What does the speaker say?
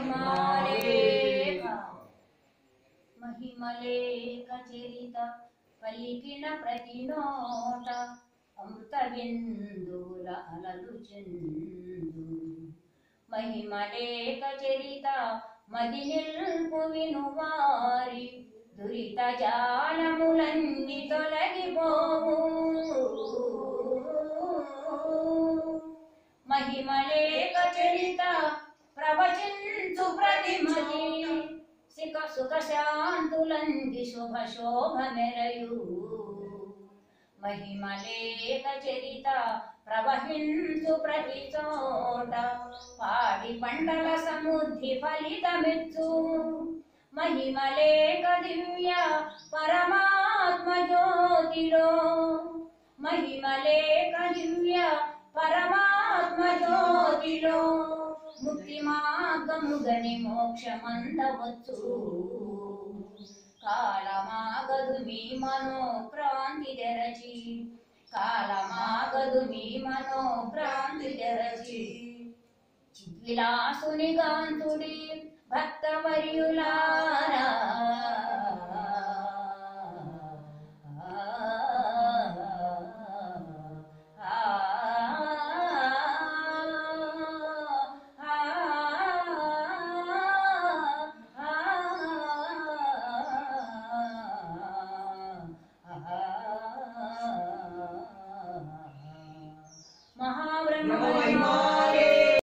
మహిమాలేక మహిమలేక చరిత పలికిన ప్రతి నోట అమృత బిందువుల అలలు చెందు. మహిమలేక చరిత మది నిల్పు వినువారి దురిత జాలములన్నీ తొలగిపోవు. మహిమలేక చరిత ప్రవచన ప్రతిమతి సిక సుఖ శాంతులంది శుభ శోభ మెరయు మహిమలేక చరిత ప్రవహించు ప్రతి చోట పాడి పంటల సముద్ధి ఫలితమిచ్చు మహిమలేక దివ్య పరమాత్మ జ్యోతిలో మహిమలేక దివ్య పరమా మార్గముగని మోక్షమందవచ్చు. కాలమాగదు మీ మనో తెరచి. కాలమాగదు మీ మనో క్రాంతి తెరచి. చిద్విలాసుని భక్త భక్తవర్యులారా महाब्रह्म